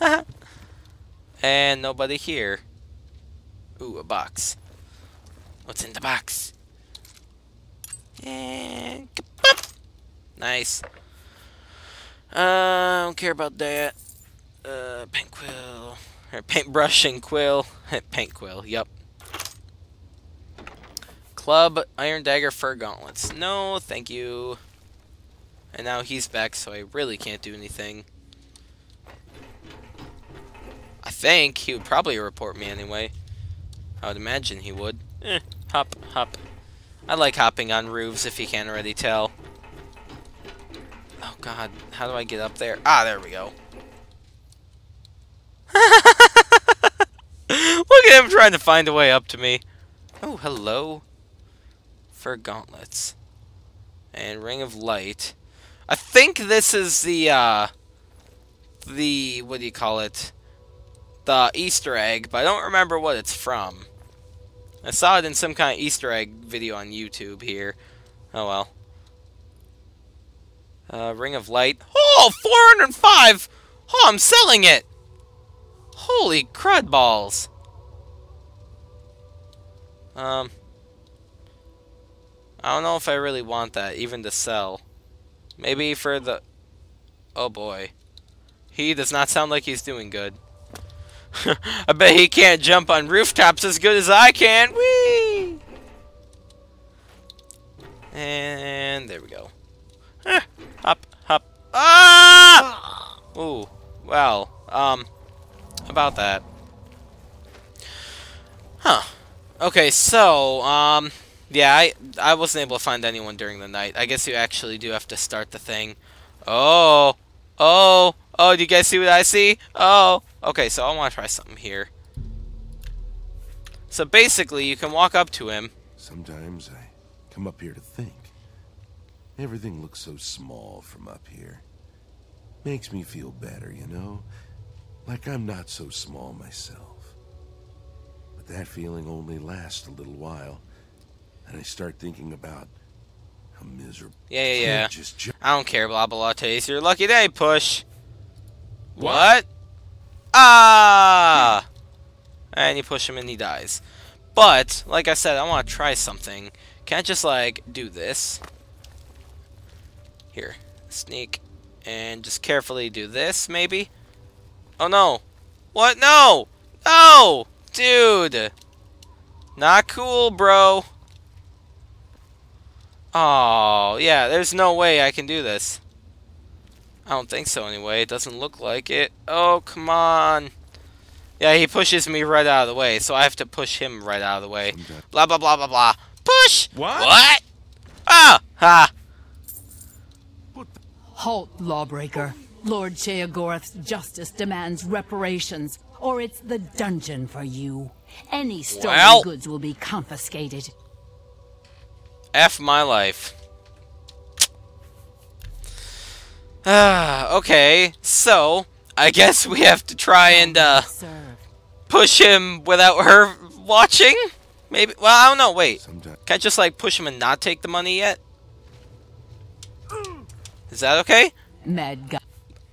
and nobody here. Ooh, a box. What's in the box? And... Nice. Uh, I don't care about that. Uh, paint quill. Or paintbrush and quill. paint quill, yep. Club, Iron Dagger, Fur Gauntlets. No, thank you. And now he's back, so I really can't do anything. I think he would probably report me anyway. I would imagine he would. Eh, hop, hop. I like hopping on roofs, if you can't already tell. Oh god, how do I get up there? Ah, there we go. Look at him trying to find a way up to me. Oh, hello. For gauntlets. And Ring of Light. I think this is the, uh, the, what do you call it? The Easter egg, but I don't remember what it's from. I saw it in some kind of Easter egg video on YouTube here. Oh well. Uh, Ring of Light. Oh, 405! Oh, I'm selling it! Holy crud balls. Um, I don't know if I really want that, even to sell. Maybe for the... Oh boy. He does not sound like he's doing good. I bet he can't jump on rooftops as good as I can. Whee! And there we go. Eh, hop, hop. Ah! Ooh, well, um, about that. Huh. Okay, so, um, yeah, I, I wasn't able to find anyone during the night. I guess you actually do have to start the thing. Oh, oh, Oh, do you guys see what I see? Oh. Okay, so I want to try something here. So basically, you can walk up to him. Sometimes I come up here to think. Everything looks so small from up here. Makes me feel better, you know? Like I'm not so small myself. But that feeling only lasts a little while. And I start thinking about how miserable. Yeah, yeah, yeah. Just ju- I don't care, blah blah blah. It's your lucky day, push. What? Ah! And you push him and he dies. But, like I said, I want to try something. Can't just, like, do this. Here. Sneak. And just carefully do this, maybe? Oh, no. What? No! No! Dude! Not cool, bro. Oh, yeah, there's no way I can do this. I don't think so anyway. It doesn't look like it. Oh, come on. Yeah, he pushes me right out of the way, so I have to push him right out of the way. Blah, blah, blah, blah, blah. Push! What? What? Ah! Ha! Halt, lawbreaker. Lord Sheogorath's justice demands reparations, or it's the dungeon for you. Any stolen Well- goods will be confiscated. F my life. Ah, okay. So, I guess we have to try and, uh, push him without her watching? Maybe? Well, I don't know. Wait. Sometimes. Can I just, like, push him and not take the money yet? Is that okay? Mad guy.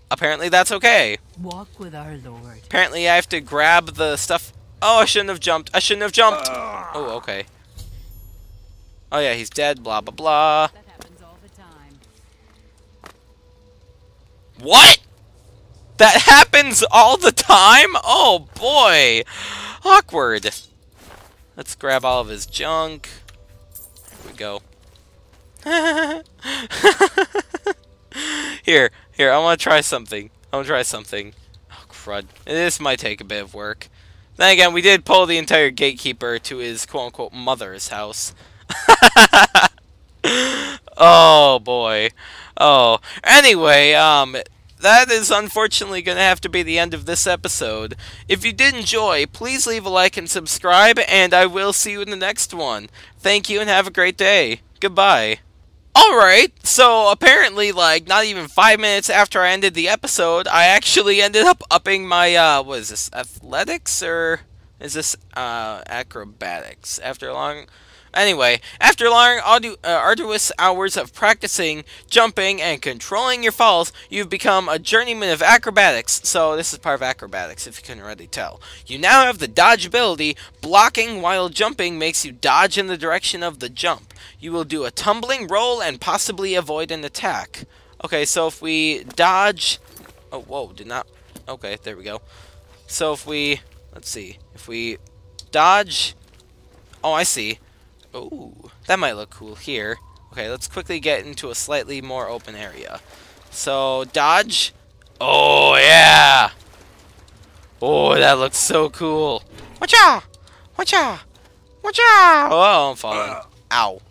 Apparently that's okay. Walk with our lord. Apparently I have to grab the stuff. Oh, I shouldn't have jumped. I shouldn't have jumped. Oh, okay. Oh, yeah, he's dead. Blah, blah, blah. That happens all the time. What? That happens all the time? Oh, boy. Awkward. Let's grab all of his junk. Here we go. here, here, I want to try something. I want to try something. Oh, crud. This might take a bit of work. Then again, we did pull the entire gatekeeper to his quote-unquote mother's house. oh, boy. Oh. Anyway, um, that is unfortunately going to have to be the end of this episode. If you did enjoy, please leave a like and subscribe, and I will see you in the next one. Thank you and have a great day. Goodbye. Alright, so apparently, like, not even five minutes after I ended the episode, I actually ended up upping my, uh, what is this, athletics, or is this, uh, acrobatics? After a long... Anyway, after long, uh, arduous hours of practicing, jumping, and controlling your falls, you've become a journeyman of acrobatics. So this is part of acrobatics, if you couldn't already tell. You now have the dodge ability. Blocking while jumping makes you dodge in the direction of the jump. You will do a tumbling roll and possibly avoid an attack. Okay, so if we dodge... Oh, whoa, did not... Okay, there we go. So if we... Let's see. If we dodge... Oh, I see. Ooh, that might look cool here. Okay, let's quickly get into a slightly more open area. So, dodge. Oh, yeah! Oh, that looks so cool. Watcha! Watcha! Watcha! Oh, I'm falling. Ow.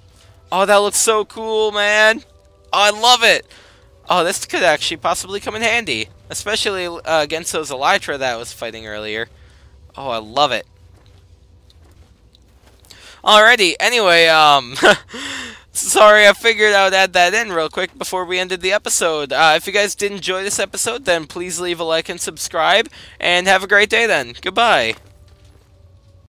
Oh, that looks so cool, man. Oh, I love it. Oh, this could actually possibly come in handy. Especially uh, against those Elytra that I was fighting earlier. Oh, I love it. Alrighty, anyway, um, sorry, I figured I would add that in real quick before we ended the episode. Uh, if you guys did enjoy this episode, then please leave a like and subscribe, and have a great day then. Goodbye.